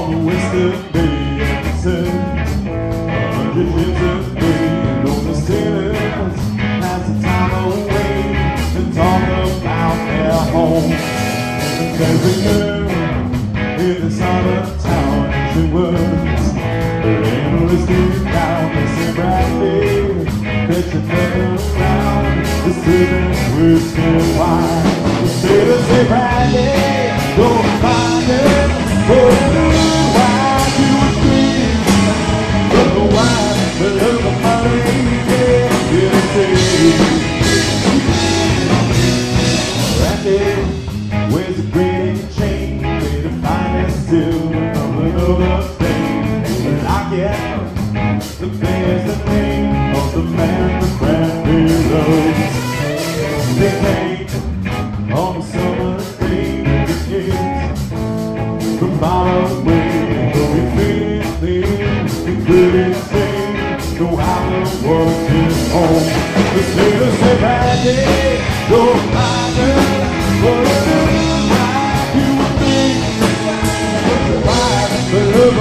on the western bay and the. A hundred years of day on the sailors pass the time away to talk about their home. And every a in the summer town and she works. Her analyst is down the same right that she around the sitting with and wine. The say Brandy, go find her. I get the bears the name of the man the Brandy loves. They came on a summer day the kids from miles away. Though we feel things we couldn't how it was his home. The sailors say, Brandy, don't mind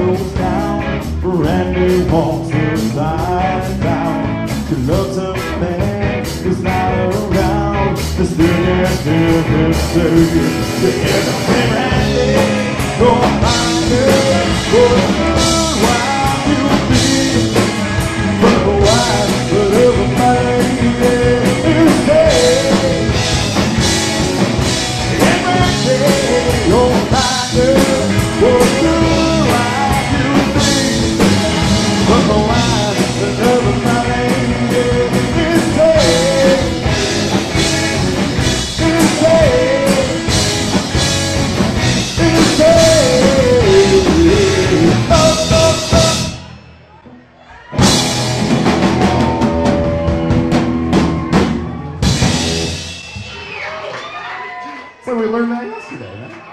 goes down, Brandy walks upside down. She loves a man who's not around. The still and never the same Brandy, go find her, go to good So we learned that yesterday, man.